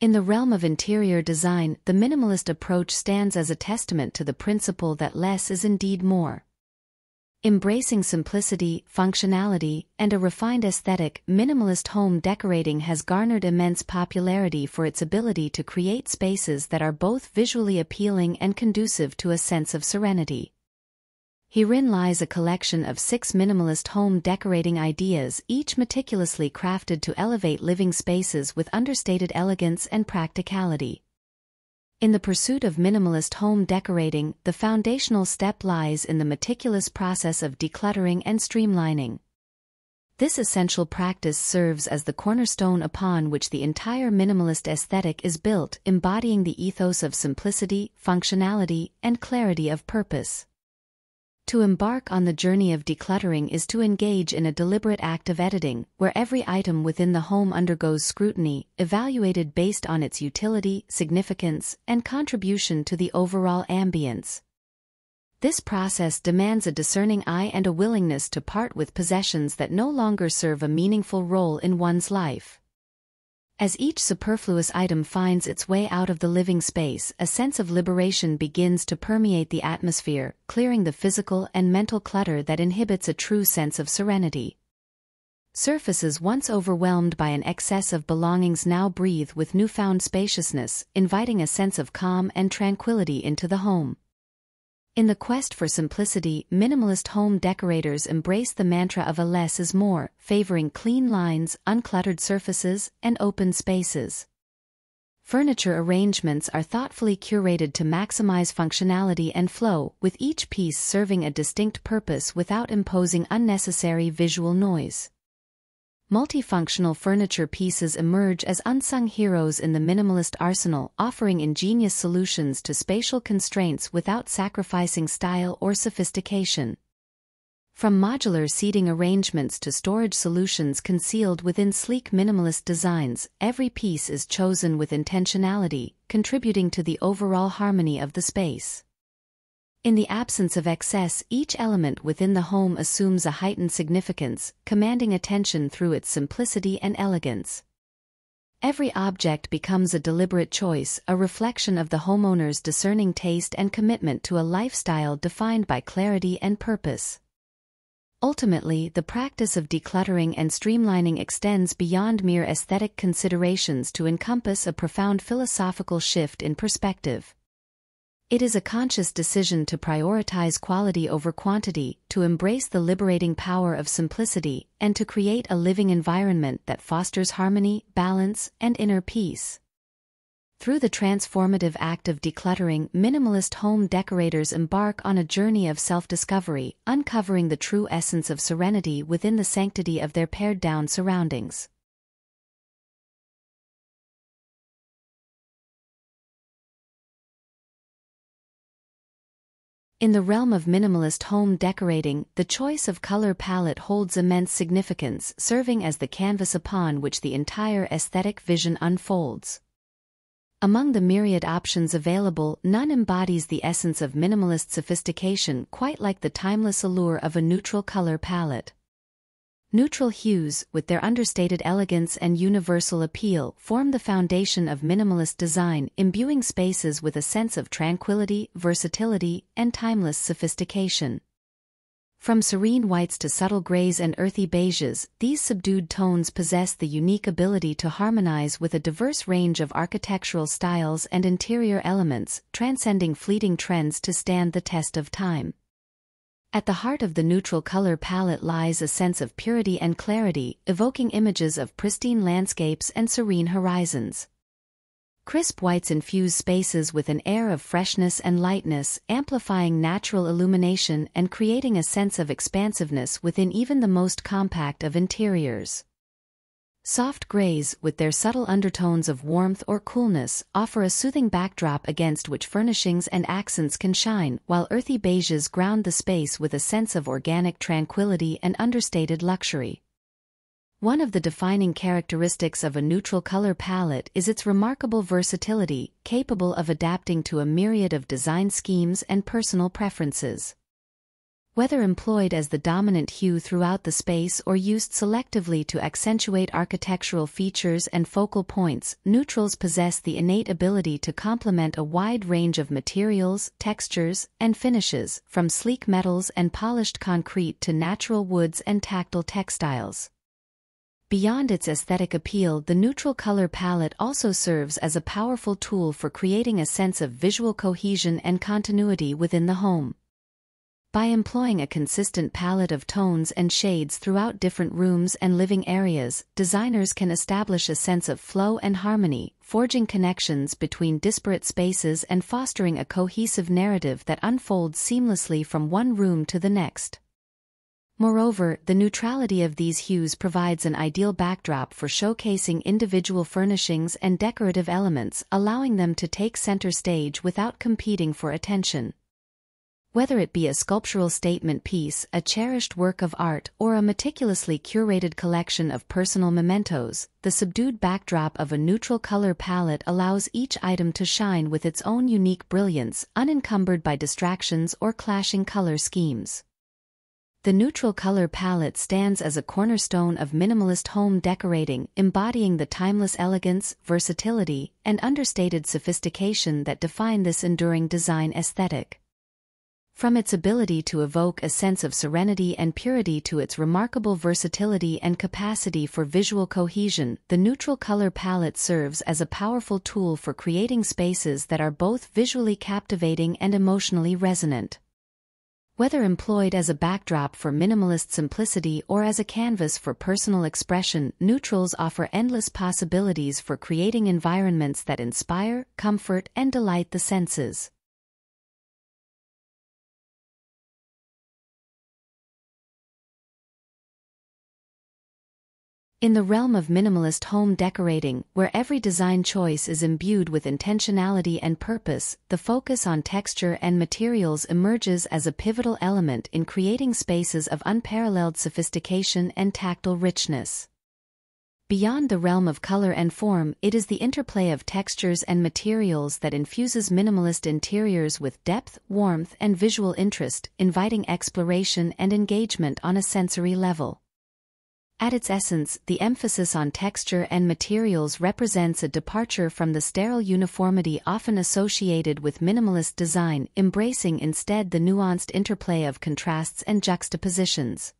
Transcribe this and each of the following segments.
In the realm of interior design, the minimalist approach stands as a testament to the principle that less is indeed more. Embracing simplicity, functionality, and a refined aesthetic, minimalist home decorating has garnered immense popularity for its ability to create spaces that are both visually appealing and conducive to a sense of serenity. Herein lies a collection of six minimalist home decorating ideas, each meticulously crafted to elevate living spaces with understated elegance and practicality. In the pursuit of minimalist home decorating, the foundational step lies in the meticulous process of decluttering and streamlining. This essential practice serves as the cornerstone upon which the entire minimalist aesthetic is built, embodying the ethos of simplicity, functionality, and clarity of purpose. To embark on the journey of decluttering is to engage in a deliberate act of editing, where every item within the home undergoes scrutiny, evaluated based on its utility, significance, and contribution to the overall ambience. This process demands a discerning eye and a willingness to part with possessions that no longer serve a meaningful role in one's life. As each superfluous item finds its way out of the living space, a sense of liberation begins to permeate the atmosphere, clearing the physical and mental clutter that inhibits a true sense of serenity. Surfaces once overwhelmed by an excess of belongings now breathe with newfound spaciousness, inviting a sense of calm and tranquility into the home. In the quest for simplicity, minimalist home decorators embrace the mantra of a less is more, favoring clean lines, uncluttered surfaces, and open spaces. Furniture arrangements are thoughtfully curated to maximize functionality and flow, with each piece serving a distinct purpose without imposing unnecessary visual noise. Multifunctional furniture pieces emerge as unsung heroes in the minimalist arsenal, offering ingenious solutions to spatial constraints without sacrificing style or sophistication. From modular seating arrangements to storage solutions concealed within sleek minimalist designs, every piece is chosen with intentionality, contributing to the overall harmony of the space. In the absence of excess, each element within the home assumes a heightened significance, commanding attention through its simplicity and elegance. Every object becomes a deliberate choice, a reflection of the homeowner's discerning taste and commitment to a lifestyle defined by clarity and purpose. Ultimately, the practice of decluttering and streamlining extends beyond mere aesthetic considerations to encompass a profound philosophical shift in perspective. It is a conscious decision to prioritize quality over quantity, to embrace the liberating power of simplicity, and to create a living environment that fosters harmony, balance, and inner peace. Through the transformative act of decluttering, minimalist home decorators embark on a journey of self-discovery, uncovering the true essence of serenity within the sanctity of their pared-down surroundings. In the realm of minimalist home decorating, the choice of color palette holds immense significance, serving as the canvas upon which the entire aesthetic vision unfolds. Among the myriad options available, none embodies the essence of minimalist sophistication quite like the timeless allure of a neutral color palette. Neutral hues, with their understated elegance and universal appeal, form the foundation of minimalist design, imbuing spaces with a sense of tranquility, versatility, and timeless sophistication. From serene whites to subtle grays and earthy beiges, these subdued tones possess the unique ability to harmonize with a diverse range of architectural styles and interior elements, transcending fleeting trends to stand the test of time. At the heart of the neutral color palette lies a sense of purity and clarity, evoking images of pristine landscapes and serene horizons. Crisp whites infuse spaces with an air of freshness and lightness, amplifying natural illumination and creating a sense of expansiveness within even the most compact of interiors. Soft grays, with their subtle undertones of warmth or coolness, offer a soothing backdrop against which furnishings and accents can shine, while earthy beiges ground the space with a sense of organic tranquility and understated luxury. One of the defining characteristics of a neutral color palette is its remarkable versatility, capable of adapting to a myriad of design schemes and personal preferences. Whether employed as the dominant hue throughout the space or used selectively to accentuate architectural features and focal points, neutrals possess the innate ability to complement a wide range of materials, textures, and finishes, from sleek metals and polished concrete to natural woods and tactile textiles. Beyond its aesthetic appeal the neutral color palette also serves as a powerful tool for creating a sense of visual cohesion and continuity within the home. By employing a consistent palette of tones and shades throughout different rooms and living areas, designers can establish a sense of flow and harmony, forging connections between disparate spaces and fostering a cohesive narrative that unfolds seamlessly from one room to the next. Moreover, the neutrality of these hues provides an ideal backdrop for showcasing individual furnishings and decorative elements, allowing them to take center stage without competing for attention. Whether it be a sculptural statement piece, a cherished work of art, or a meticulously curated collection of personal mementos, the subdued backdrop of a neutral color palette allows each item to shine with its own unique brilliance, unencumbered by distractions or clashing color schemes. The neutral color palette stands as a cornerstone of minimalist home decorating, embodying the timeless elegance, versatility, and understated sophistication that define this enduring design aesthetic. From its ability to evoke a sense of serenity and purity to its remarkable versatility and capacity for visual cohesion, the neutral color palette serves as a powerful tool for creating spaces that are both visually captivating and emotionally resonant. Whether employed as a backdrop for minimalist simplicity or as a canvas for personal expression, neutrals offer endless possibilities for creating environments that inspire, comfort, and delight the senses. In the realm of minimalist home decorating, where every design choice is imbued with intentionality and purpose, the focus on texture and materials emerges as a pivotal element in creating spaces of unparalleled sophistication and tactile richness. Beyond the realm of color and form, it is the interplay of textures and materials that infuses minimalist interiors with depth, warmth, and visual interest, inviting exploration and engagement on a sensory level. At its essence, the emphasis on texture and materials represents a departure from the sterile uniformity often associated with minimalist design, embracing instead the nuanced interplay of contrasts and juxtapositions.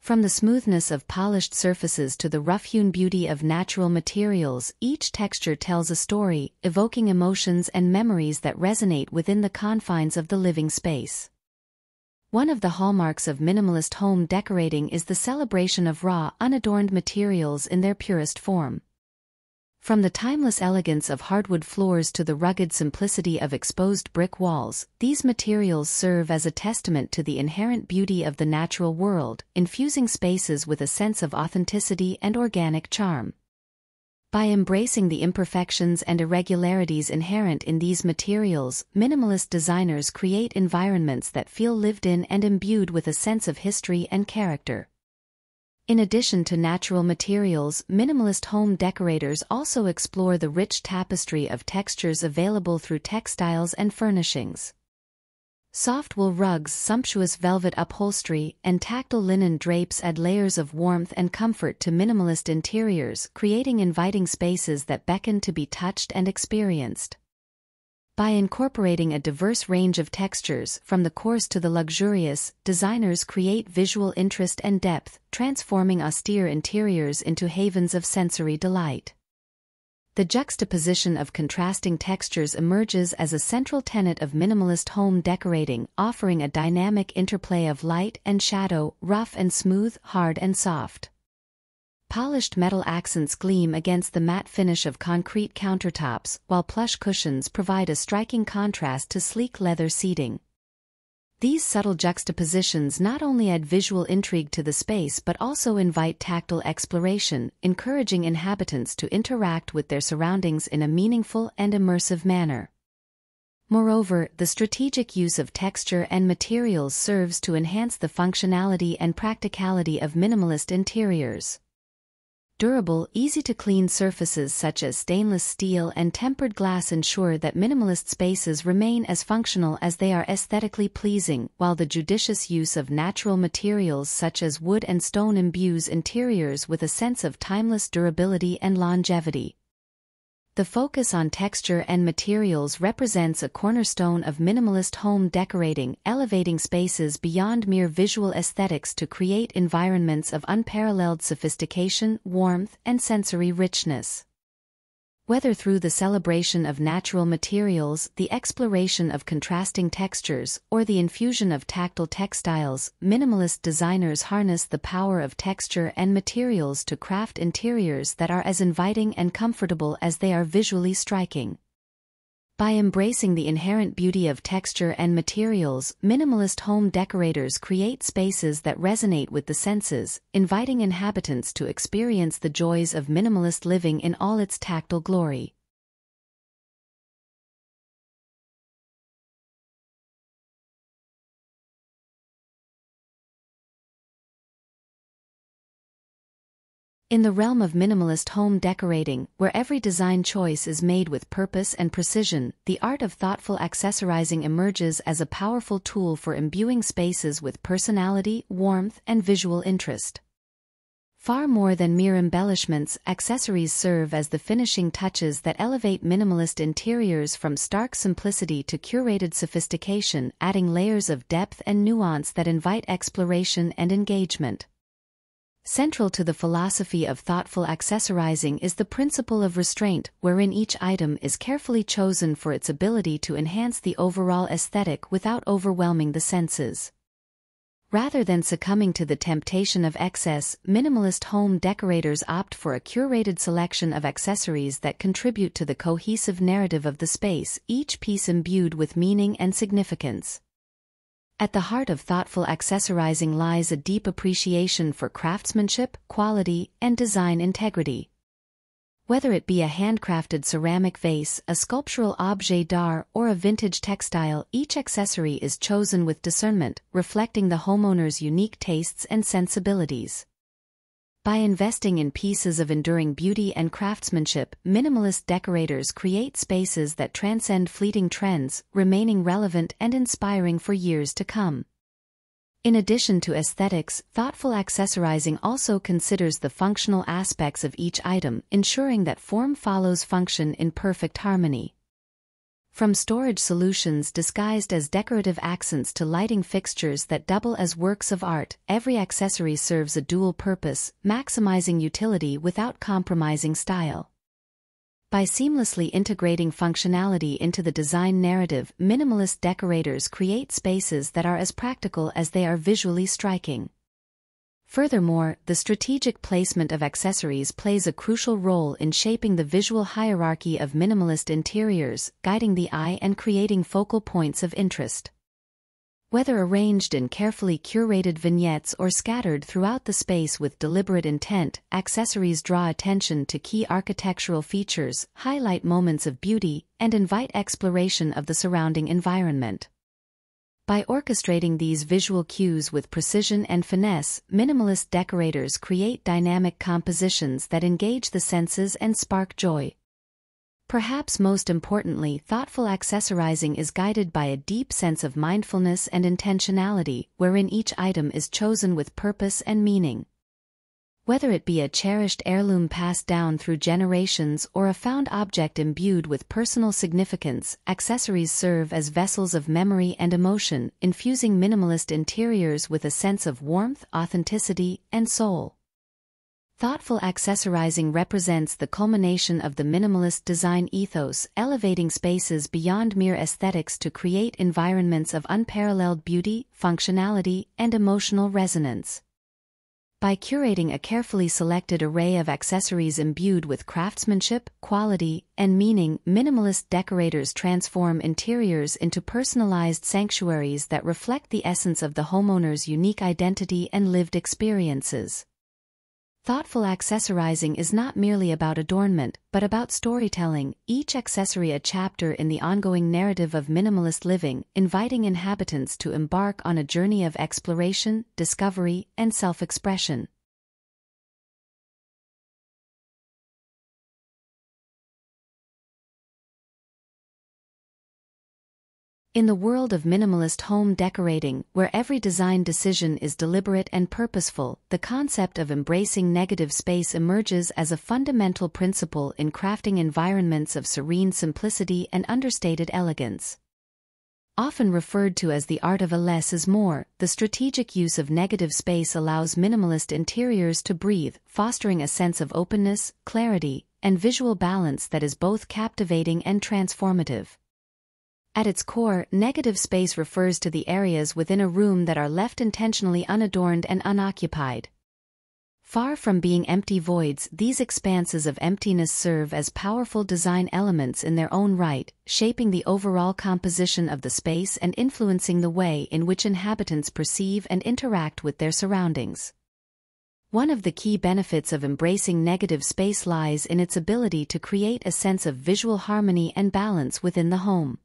From the smoothness of polished surfaces to the rough-hewn beauty of natural materials, each texture tells a story, evoking emotions and memories that resonate within the confines of the living space. One of the hallmarks of minimalist home decorating is the celebration of raw, unadorned materials in their purest form. From the timeless elegance of hardwood floors to the rugged simplicity of exposed brick walls, these materials serve as a testament to the inherent beauty of the natural world, infusing spaces with a sense of authenticity and organic charm. By embracing the imperfections and irregularities inherent in these materials, minimalist designers create environments that feel lived in and imbued with a sense of history and character. In addition to natural materials, minimalist home decorators also explore the rich tapestry of textures available through textiles and furnishings. Soft wool rugs, sumptuous velvet upholstery, and tactile linen drapes add layers of warmth and comfort to minimalist interiors, creating inviting spaces that beckon to be touched and experienced. By incorporating a diverse range of textures, from the coarse to the luxurious, designers create visual interest and depth, transforming austere interiors into havens of sensory delight the juxtaposition of contrasting textures emerges as a central tenet of minimalist home decorating, offering a dynamic interplay of light and shadow, rough and smooth, hard and soft. Polished metal accents gleam against the matte finish of concrete countertops, while plush cushions provide a striking contrast to sleek leather seating. These subtle juxtapositions not only add visual intrigue to the space but also invite tactile exploration, encouraging inhabitants to interact with their surroundings in a meaningful and immersive manner. Moreover, the strategic use of texture and materials serves to enhance the functionality and practicality of minimalist interiors. Durable, easy-to-clean surfaces such as stainless steel and tempered glass ensure that minimalist spaces remain as functional as they are aesthetically pleasing, while the judicious use of natural materials such as wood and stone imbues interiors with a sense of timeless durability and longevity. The focus on texture and materials represents a cornerstone of minimalist home decorating, elevating spaces beyond mere visual aesthetics to create environments of unparalleled sophistication, warmth, and sensory richness. Whether through the celebration of natural materials, the exploration of contrasting textures, or the infusion of tactile textiles, minimalist designers harness the power of texture and materials to craft interiors that are as inviting and comfortable as they are visually striking. By embracing the inherent beauty of texture and materials, minimalist home decorators create spaces that resonate with the senses, inviting inhabitants to experience the joys of minimalist living in all its tactile glory. In the realm of minimalist home decorating, where every design choice is made with purpose and precision, the art of thoughtful accessorizing emerges as a powerful tool for imbuing spaces with personality, warmth, and visual interest. Far more than mere embellishments, accessories serve as the finishing touches that elevate minimalist interiors from stark simplicity to curated sophistication, adding layers of depth and nuance that invite exploration and engagement. Central to the philosophy of thoughtful accessorizing is the principle of restraint, wherein each item is carefully chosen for its ability to enhance the overall aesthetic without overwhelming the senses. Rather than succumbing to the temptation of excess, minimalist home decorators opt for a curated selection of accessories that contribute to the cohesive narrative of the space, each piece imbued with meaning and significance. At the heart of thoughtful accessorizing lies a deep appreciation for craftsmanship, quality, and design integrity. Whether it be a handcrafted ceramic vase, a sculptural objet d'art, or a vintage textile, each accessory is chosen with discernment, reflecting the homeowner's unique tastes and sensibilities. By investing in pieces of enduring beauty and craftsmanship, minimalist decorators create spaces that transcend fleeting trends, remaining relevant and inspiring for years to come. In addition to aesthetics, thoughtful accessorizing also considers the functional aspects of each item, ensuring that form follows function in perfect harmony. From storage solutions disguised as decorative accents to lighting fixtures that double as works of art, every accessory serves a dual purpose, maximizing utility without compromising style. By seamlessly integrating functionality into the design narrative, minimalist decorators create spaces that are as practical as they are visually striking. Furthermore, the strategic placement of accessories plays a crucial role in shaping the visual hierarchy of minimalist interiors, guiding the eye and creating focal points of interest. Whether arranged in carefully curated vignettes or scattered throughout the space with deliberate intent, accessories draw attention to key architectural features, highlight moments of beauty, and invite exploration of the surrounding environment. By orchestrating these visual cues with precision and finesse, minimalist decorators create dynamic compositions that engage the senses and spark joy. Perhaps most importantly, thoughtful accessorizing is guided by a deep sense of mindfulness and intentionality, wherein each item is chosen with purpose and meaning. Whether it be a cherished heirloom passed down through generations or a found object imbued with personal significance, accessories serve as vessels of memory and emotion, infusing minimalist interiors with a sense of warmth, authenticity, and soul. Thoughtful accessorizing represents the culmination of the minimalist design ethos, elevating spaces beyond mere aesthetics to create environments of unparalleled beauty, functionality, and emotional resonance. By curating a carefully selected array of accessories imbued with craftsmanship, quality, and meaning, minimalist decorators transform interiors into personalized sanctuaries that reflect the essence of the homeowner's unique identity and lived experiences. Thoughtful accessorizing is not merely about adornment, but about storytelling, each accessory a chapter in the ongoing narrative of minimalist living, inviting inhabitants to embark on a journey of exploration, discovery, and self-expression. In the world of minimalist home decorating, where every design decision is deliberate and purposeful, the concept of embracing negative space emerges as a fundamental principle in crafting environments of serene simplicity and understated elegance. Often referred to as the art of a less is more, the strategic use of negative space allows minimalist interiors to breathe, fostering a sense of openness, clarity, and visual balance that is both captivating and transformative. At its core, negative space refers to the areas within a room that are left intentionally unadorned and unoccupied. Far from being empty voids, these expanses of emptiness serve as powerful design elements in their own right, shaping the overall composition of the space and influencing the way in which inhabitants perceive and interact with their surroundings. One of the key benefits of embracing negative space lies in its ability to create a sense of visual harmony and balance within the home.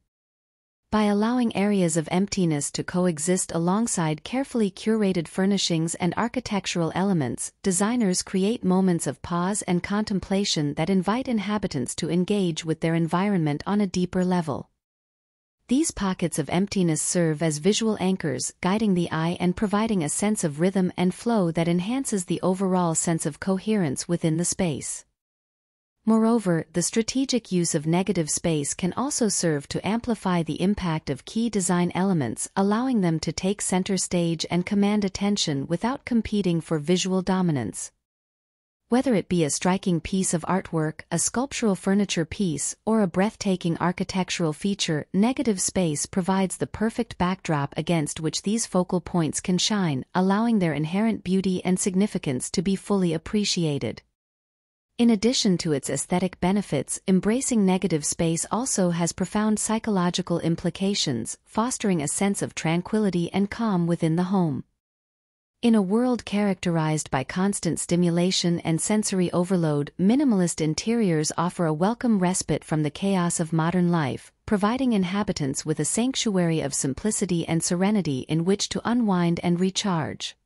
By allowing areas of emptiness to coexist alongside carefully curated furnishings and architectural elements, designers create moments of pause and contemplation that invite inhabitants to engage with their environment on a deeper level. These pockets of emptiness serve as visual anchors, guiding the eye and providing a sense of rhythm and flow that enhances the overall sense of coherence within the space. Moreover, the strategic use of negative space can also serve to amplify the impact of key design elements, allowing them to take center stage and command attention without competing for visual dominance. Whether it be a striking piece of artwork, a sculptural furniture piece, or a breathtaking architectural feature, negative space provides the perfect backdrop against which these focal points can shine, allowing their inherent beauty and significance to be fully appreciated. In addition to its aesthetic benefits, embracing negative space also has profound psychological implications, fostering a sense of tranquility and calm within the home. In a world characterized by constant stimulation and sensory overload, minimalist interiors offer a welcome respite from the chaos of modern life, providing inhabitants with a sanctuary of simplicity and serenity in which to unwind and recharge.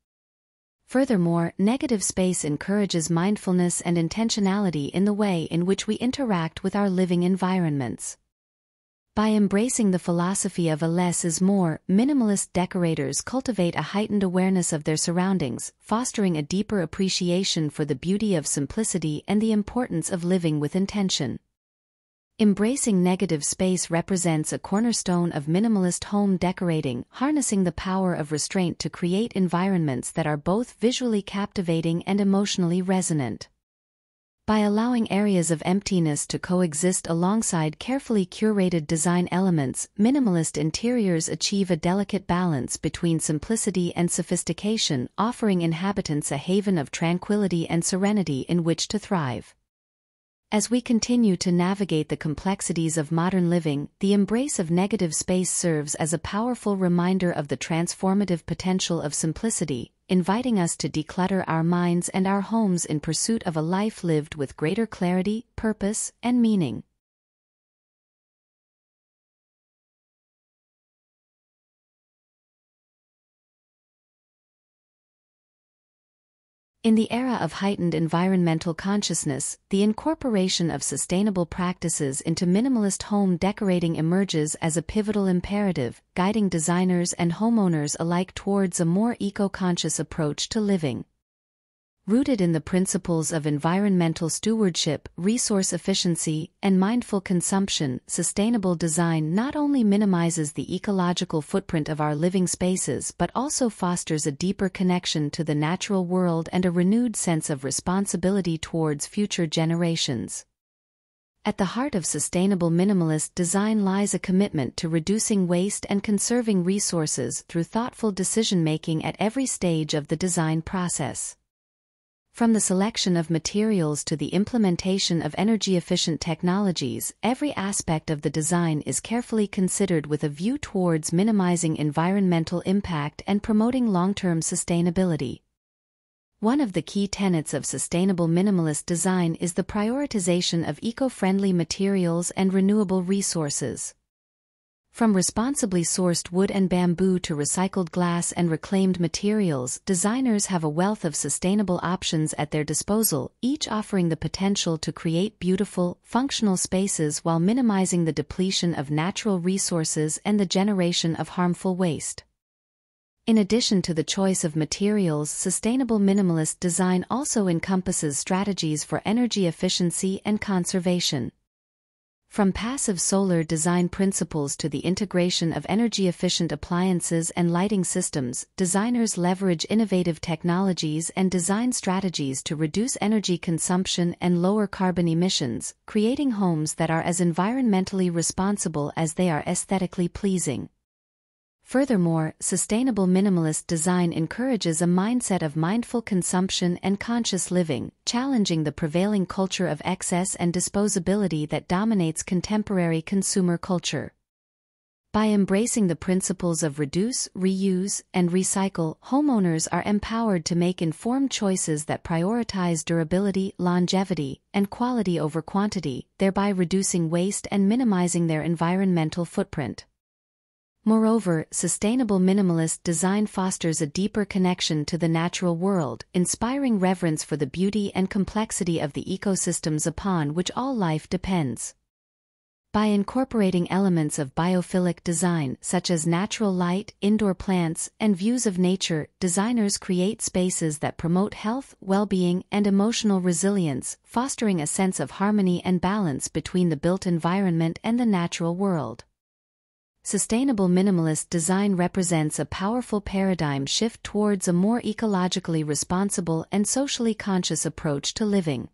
Furthermore, negative space encourages mindfulness and intentionality in the way in which we interact with our living environments. By embracing the philosophy of a less is more, minimalist decorators cultivate a heightened awareness of their surroundings, fostering a deeper appreciation for the beauty of simplicity and the importance of living with intention. Embracing negative space represents a cornerstone of minimalist home decorating, harnessing the power of restraint to create environments that are both visually captivating and emotionally resonant. By allowing areas of emptiness to coexist alongside carefully curated design elements, minimalist interiors achieve a delicate balance between simplicity and sophistication, offering inhabitants a haven of tranquility and serenity in which to thrive. As we continue to navigate the complexities of modern living, the embrace of negative space serves as a powerful reminder of the transformative potential of simplicity, inviting us to declutter our minds and our homes in pursuit of a life lived with greater clarity, purpose, and meaning. In the era of heightened environmental consciousness, the incorporation of sustainable practices into minimalist home decorating emerges as a pivotal imperative, guiding designers and homeowners alike towards a more eco-conscious approach to living. Rooted in the principles of environmental stewardship, resource efficiency, and mindful consumption, sustainable design not only minimizes the ecological footprint of our living spaces but also fosters a deeper connection to the natural world and a renewed sense of responsibility towards future generations. At the heart of sustainable minimalist design lies a commitment to reducing waste and conserving resources through thoughtful decision-making at every stage of the design process. From the selection of materials to the implementation of energy-efficient technologies, every aspect of the design is carefully considered with a view towards minimizing environmental impact and promoting long-term sustainability. One of the key tenets of sustainable minimalist design is the prioritization of eco-friendly materials and renewable resources. From responsibly sourced wood and bamboo to recycled glass and reclaimed materials, designers have a wealth of sustainable options at their disposal, each offering the potential to create beautiful, functional spaces while minimizing the depletion of natural resources and the generation of harmful waste. In addition to the choice of materials, sustainable minimalist design also encompasses strategies for energy efficiency and conservation. From passive solar design principles to the integration of energy-efficient appliances and lighting systems, designers leverage innovative technologies and design strategies to reduce energy consumption and lower carbon emissions, creating homes that are as environmentally responsible as they are aesthetically pleasing. Furthermore, sustainable minimalist design encourages a mindset of mindful consumption and conscious living, challenging the prevailing culture of excess and disposability that dominates contemporary consumer culture. By embracing the principles of reduce, reuse, and recycle, homeowners are empowered to make informed choices that prioritize durability, longevity, and quality over quantity, thereby reducing waste and minimizing their environmental footprint. Moreover, sustainable minimalist design fosters a deeper connection to the natural world, inspiring reverence for the beauty and complexity of the ecosystems upon which all life depends. By incorporating elements of biophilic design such as natural light, indoor plants, and views of nature, designers create spaces that promote health, well-being, and emotional resilience, fostering a sense of harmony and balance between the built environment and the natural world. Sustainable minimalist design represents a powerful paradigm shift towards a more ecologically responsible and socially conscious approach to living.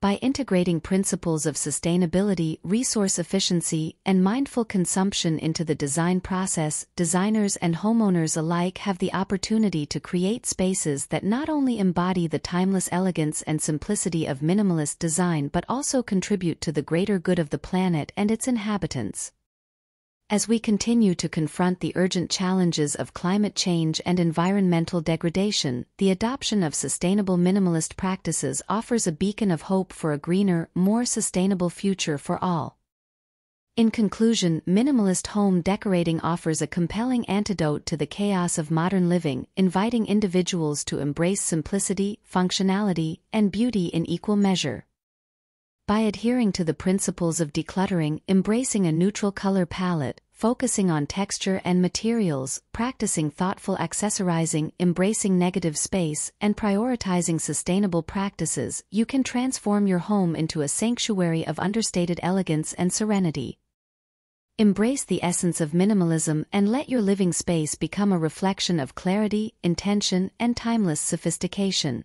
By integrating principles of sustainability, resource efficiency, and mindful consumption into the design process, designers and homeowners alike have the opportunity to create spaces that not only embody the timeless elegance and simplicity of minimalist design but also contribute to the greater good of the planet and its inhabitants. As we continue to confront the urgent challenges of climate change and environmental degradation, the adoption of sustainable minimalist practices offers a beacon of hope for a greener, more sustainable future for all. In conclusion, minimalist home decorating offers a compelling antidote to the chaos of modern living, inviting individuals to embrace simplicity, functionality, and beauty in equal measure. By adhering to the principles of decluttering, embracing a neutral color palette, focusing on texture and materials, practicing thoughtful accessorizing, embracing negative space, and prioritizing sustainable practices, you can transform your home into a sanctuary of understated elegance and serenity. Embrace the essence of minimalism and let your living space become a reflection of clarity, intention, and timeless sophistication.